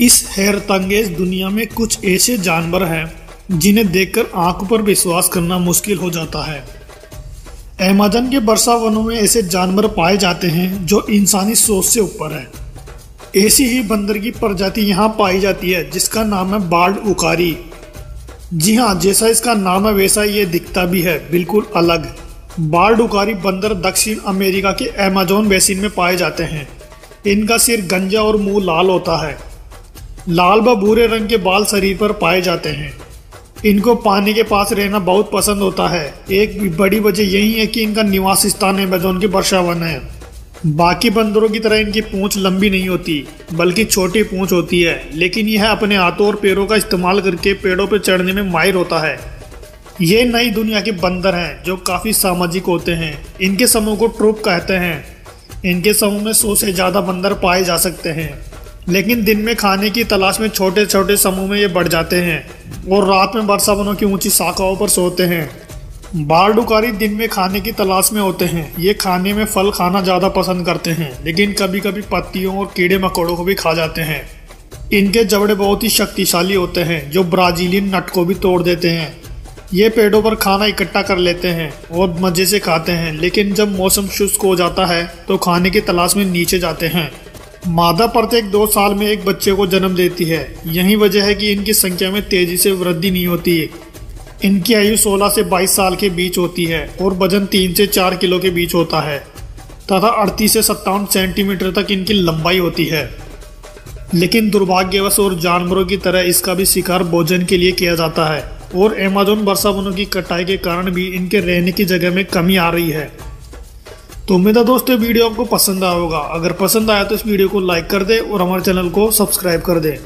इस हैरतंगेज दुनिया में कुछ ऐसे जानवर हैं, जिन्हें देखकर आँखों पर विश्वास करना मुश्किल हो जाता है। अमेजन के वर्षा वनों में ऐसे जानवर पाए जाते हैं, जो इंसानी सोच से ऊपर है। ऐसी ही बंदर की प्रजाति यहाँ पाई जाती है, जिसका नाम है बाल्ड उकारी जी हाँ जैसा इसका नाम है, वैसा ये दिखता भी है, बिल्कुल अलग। बाल्ड उकारी बंदर दक्षिण अमेरिका के अमेजोन बेसिन में पाए जाते हैं। इनका सिर गंजा और मुँह लाल होता है। लाल व भूरे रंग के बाल शरीर पर पाए जाते हैं। इनको पानी के पास रहना बहुत पसंद होता है। एक बड़ी वजह यही है कि इनका निवास स्थान अमेजोन के वर्षावन है। बाकी बंदरों की तरह इनकी पूंछ लंबी नहीं होती, बल्कि छोटी पूंछ होती है। लेकिन यह अपने हाथों और पैरों का इस्तेमाल करके पेड़ों पर चढ़ने में माहिर होता है। ये नई दुनिया के बंदर हैं, जो काफ़ी सामाजिक होते हैं। इनके समूह को ट्रूप कहते हैं। इनके समूह में सौ से ज़्यादा बंदर पाए जा सकते हैं। लेकिन दिन में खाने की तलाश में छोटे छोटे समूह में ये बढ़ जाते हैं और रात में वर्षा वनों की ऊँची शाखाओं पर सोते हैं। बाल डुकारी दिन में खाने की तलाश में होते हैं। ये खाने में फल खाना ज़्यादा पसंद करते हैं, लेकिन कभी कभी पत्तियों और कीड़े मकोड़ों को भी खा जाते हैं। इनके जबड़े बहुत ही शक्तिशाली होते हैं, जो ब्राजीलियन नट को भी तोड़ देते हैं। ये पेड़ों पर खाना इकट्ठा कर लेते हैं और मज़े से खाते हैं, लेकिन जब मौसम शुष्क हो जाता है तो खाने की तलाश में नीचे जाते हैं। मादा प्रत्येक दो साल में एक बच्चे को जन्म देती है। यही वजह है कि इनकी संख्या में तेज़ी से वृद्धि नहीं होती। इनकी आयु 16 से 22 साल के बीच होती है और वज़न 3 से 4 किलो के बीच होता है, तथा अड़तीस से सत्तावन सेंटीमीटर तक इनकी लंबाई होती है। लेकिन दुर्भाग्यवश और जानवरों की तरह इसका भी शिकार भोजन के लिए किया जाता है, और अमेजोन वर्षा वनों की कटाई के कारण भी इनके रहने की जगह में कमी आ रही है। तो उम्मीद है दोस्तों वीडियो आपको पसंद आया होगा। अगर पसंद आया तो इस वीडियो को लाइक कर दे और हमारे चैनल को सब्सक्राइब कर दे।